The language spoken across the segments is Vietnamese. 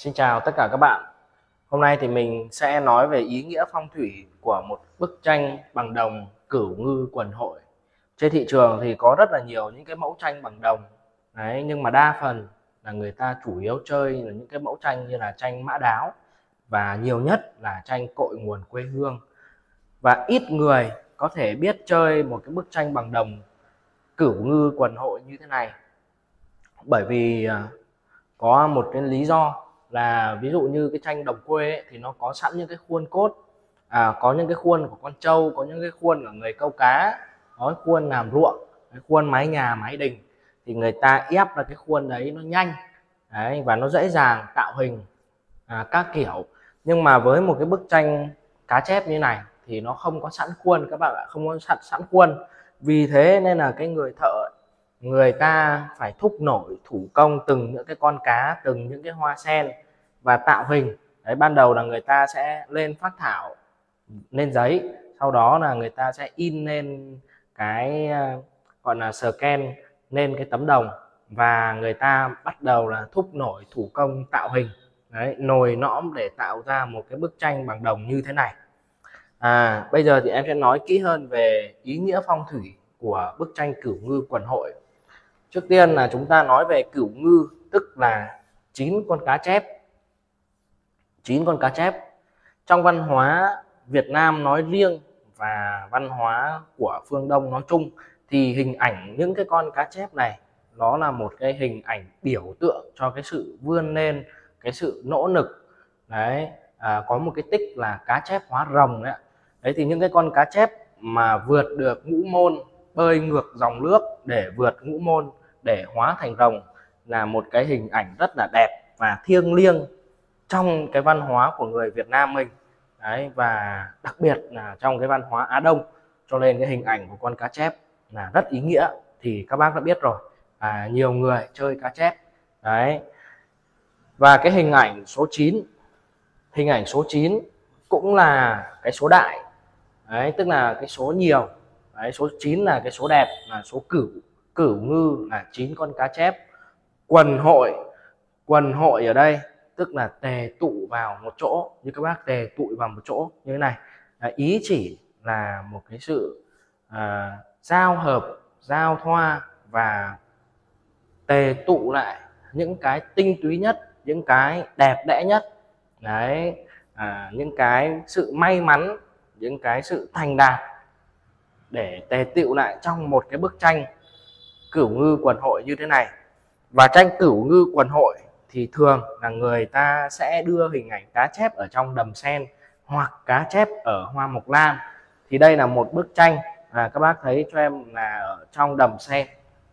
Xin chào tất cả các bạn. Hôm nay thì mình sẽ nói về ý nghĩa phong thủy của một bức tranh bằng đồng cửu ngư quần hội. Trên thị trường thì có rất là nhiều những cái mẫu tranh bằng đồng. Đấy, nhưng mà đa phần là người ta chủ yếu chơi là những cái mẫu tranh như là tranh mã đáo và nhiều nhất là tranh cội nguồn quê hương. Và ít người có thể biết chơi một cái bức tranh bằng đồng cửu ngư quần hội như thế này. Bởi vì à, có một cái lý do là ví dụ như cái tranh đồng quê ấy, thì nó có sẵn những cái khuôn cốt. À, có những cái khuôn của con trâu có những cái khuôn của người câu cá có khuôn làm ruộng cái khuôn mái nhà mái đình. Thì người ta ép ra cái khuôn đấy nó nhanh đấy, và nó dễ dàng tạo hình à, các kiểu. Nhưng mà với một cái bức tranh cá chép như này thì nó không có sẵn khuôn các bạn ạ không có sẵn sẵn khuôn. Vì thế nên là cái người thợ người ta phải thúc nổi thủ công từng những cái con cá, từng những cái hoa sen và tạo hình. Đấy, ban đầu là người ta sẽ lên phát thảo, lên giấy, sau đó là người ta sẽ in lên cái ờ, gọi là scan lên cái tấm đồng và người ta bắt đầu là thúc nổi thủ công tạo hình. Đấy, nồi nõm để tạo ra một cái bức tranh bằng đồng như thế này. À bây giờ thì em sẽ nói kỹ hơn về ý nghĩa phong thủy của bức tranh cửu ngư quần hội trước tiên là chúng ta nói về cửu ngư tức là chín con cá chép. Chín con cá chép. Trong văn hóa Việt Nam nói riêng và văn hóa của phương Đông nói chung thì hình ảnh những cái con cá chép này nó là một cái hình ảnh biểu tượng cho cái sự vươn lên cái sự nỗ lực. Đấy à, có một cái tích là cá chép hóa rồng đấy đấy thì những cái con cá chép mà vượt được ngũ môn bơi ngược dòng nước để vượt ngũ môn để hóa thành rồng là một cái hình ảnh rất là đẹp và thiêng liêng trong cái văn hóa của người Việt Nam mình. Đấy và đặc biệt là trong cái văn hóa Á Đông cho nên cái hình ảnh của con cá chép là rất ý nghĩa thì các bác đã biết rồi à, nhiều người chơi cá chép. Đấy và cái hình ảnh số 9 hình ảnh số 9 cũng là cái số đại. Đấy tức là cái số nhiều. Đấy số 9 là cái số đẹp là số cửu cửu ngư là chín con cá chép. Quần hội quần hội ở đây tức là tề tụ vào một chỗ như các bác tề tụ vào một chỗ như thế này. À, ý chỉ là một cái sự à, giao hợp giao thoa và tề tụ lại những cái tinh túy nhất những cái đẹp đẽ nhất. Đấy à, những cái sự may mắn những cái sự thành đạt để tề tựu lại trong một cái bức tranh cửu ngư quần hội như thế này. Và tranh cửu ngư quần hội thì thường là người ta sẽ đưa hình ảnh cá chép ở trong đầm sen hoặc cá chép ở hoa mộc lan thì đây là một bức tranh à, các bác thấy cho em là ở trong đầm sen.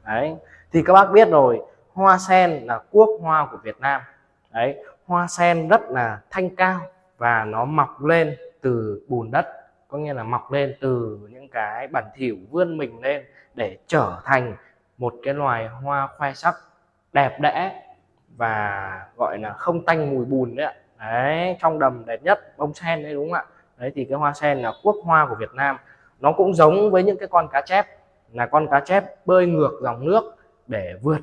Đấy. Thì các bác biết rồi hoa sen là quốc hoa của Việt Nam. Đấy. Hoa sen rất là thanh cao và nó mọc lên từ bùn đất có nghĩa là mọc lên từ những cái bẩn thỉu vươn mình lên để trở thành một cái loài hoa khoe sắc đẹp đẽ và gọi là không tanh mùi bùn đấy ạ. Đấy, trong đầm đẹp nhất, bông sen đấy, đúng không ạ? Đấy, thì cái hoa sen là quốc hoa của Việt Nam. Nó cũng giống với những cái con cá chép, là con cá chép bơi ngược dòng nước để vượt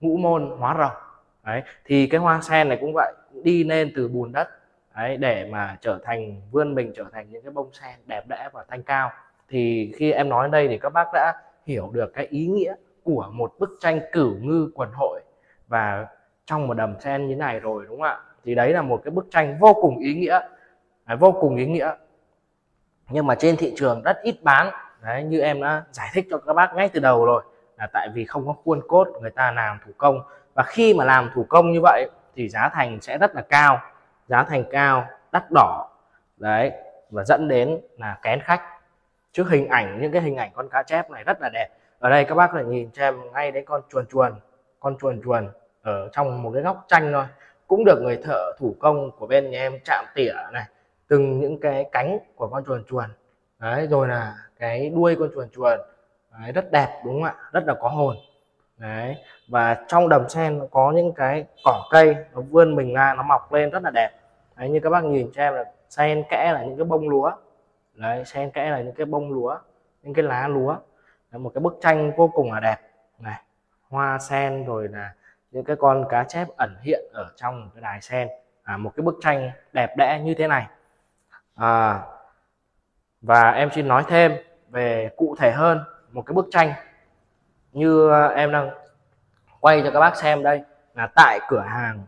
ngũ môn hóa rồng. Đấy, thì cái hoa sen này cũng vậy, đi lên từ bùn đất, đấy, để mà trở thành, vươn mình trở thành những cái bông sen đẹp đẽ và thanh cao. Thì khi em nói đây thì các bác đã hiểu được cái ý nghĩa của một bức tranh cửu ngư quần hội. Và trong một đầm sen như này rồi đúng không ạ? Thì đấy là một cái bức tranh vô cùng ý nghĩa. Đấy, vô cùng ý nghĩa. Nhưng mà trên thị trường rất ít bán. Đấy như em đã giải thích cho các bác ngay từ đầu rồi là tại vì không có khuôn cốt người ta làm thủ công. Và khi mà làm thủ công như vậy thì giá thành sẽ rất là cao. Giá thành cao đắt đỏ. Đấy và dẫn đến là kén khách. Trước hình ảnh những cái hình ảnh con cá chép này rất là đẹp ở đây các bác có thể nhìn cho em ngay đấy con chuồn chuồn con chuồn chuồn ở trong một cái góc tranh thôi. Cũng được người thợ thủ công của bên nhà em chạm tỉa này từng những cái cánh của con chuồn chuồn. Đấy rồi là cái đuôi con chuồn chuồn. Đấy, rất đẹp đúng không ạ? Rất là có hồn. Đấy và trong đầm sen nó có những cái cỏ cây nó vươn mình ra nó mọc lên rất là đẹp. Đấy như các bác nhìn cho em là sen kẽ là những cái bông lúa. Đấy sen kẽ là những cái bông lúa những cái lá lúa một cái bức tranh vô cùng là đẹp. Này hoa sen rồi là những cái con cá chép ẩn hiện ở trong cái đài sen. À, một cái bức tranh đẹp đẽ như thế này. À, và em xin nói thêm về cụ thể hơn một cái bức tranh như à, em đang quay cho các bác xem đây là tại cửa hàng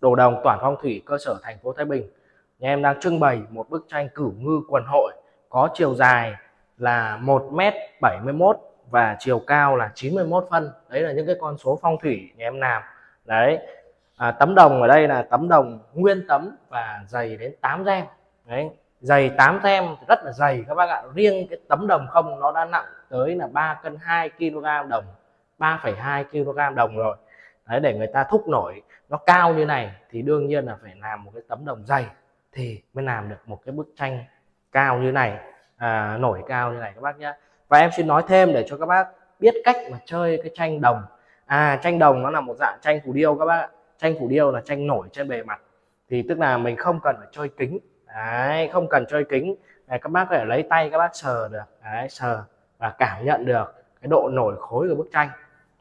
đồ đồng toàn phong thủy cơ sở thành phố Thái Bình. Nhà em đang trưng bày một bức tranh cửu ngư quần hội có chiều dài là 1m71 và chiều cao là 91 phân. Đấy là những cái con số phong thủy nhà em làm. Đấy. À, tấm đồng ở đây là tấm đồng nguyên tấm và dày đến 8 gem đấy. Dày 8 gem rất là dày các bác ạ. Riêng cái tấm đồng không nó đã nặng tới là 3 cân 2 kg đồng 3,2 kg đồng rồi. Đấy để người ta thúc nổi nó cao như này thì đương nhiên là phải làm một cái tấm đồng dày thì mới làm được một cái bức tranh cao như này à, nổi cao như này các bác nhé và em xin nói thêm để cho các bác biết cách mà chơi cái tranh đồng. À tranh đồng nó là một dạng tranh phủ điêu các bác tranh phủ điêu là tranh nổi trên bề mặt. Thì tức là mình không cần phải chơi kính. Đấy, không cần chơi kính. Đấy, các bác có thể lấy tay các bác sờ được. Đấy, sờ và cảm nhận được cái độ nổi khối của bức tranh.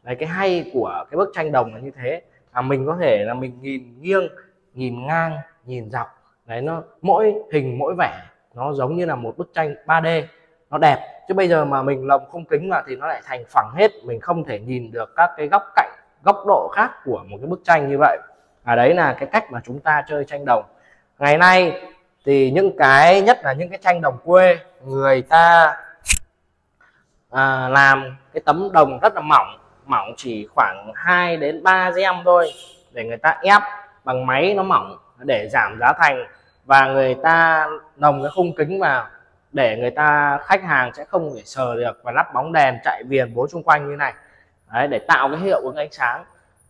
Đấy, cái hay của cái bức tranh đồng là như thế. Là mình có thể là mình nhìn nghiêng nhìn ngang nhìn dọc. Đấy nó mỗi hình mỗi vẻ nó giống như là một bức tranh 3D nó đẹp chứ bây giờ mà mình lồng không kính vào thì nó lại thành phẳng hết mình không thể nhìn được các cái góc cạnh góc độ khác của một cái bức tranh như vậy. À đấy là cái cách mà chúng ta chơi tranh đồng. Ngày nay thì những cái nhất là những cái tranh đồng quê người ta à, làm cái tấm đồng rất là mỏng mỏng chỉ khoảng 2 đến 3 gem thôi để người ta ép bằng máy nó mỏng để giảm giá thành. Và người ta lồng cái khung kính vào để người ta khách hàng sẽ không thể sờ được và lắp bóng đèn chạy viền bố xung quanh như này. Đấy, để tạo cái hiệu ứng ánh sáng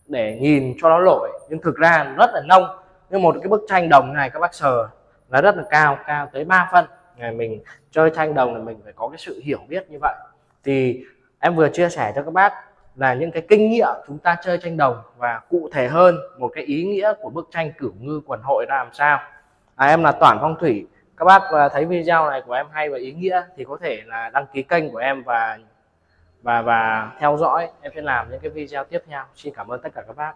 để nhìn cho nó nổi nhưng thực ra rất là nông. Như một cái bức tranh đồng này các bác sờ là rất là cao cao tới 3 phân. Ngày mình chơi tranh đồng là mình phải có cái sự hiểu biết như vậy. Thì em vừa chia sẻ cho các bác là những cái kinh nghiệm chúng ta chơi tranh đồng và cụ thể hơn một cái ý nghĩa của bức tranh cửu ngư quần hội ra làm sao. À, em là toàn phong thủy các bác ờ, thấy video này của em hay và ý nghĩa thì có thể là đăng ký kênh của em và và và theo dõi em sẽ làm những cái video tiếp theo. Xin cảm ơn tất cả các bác.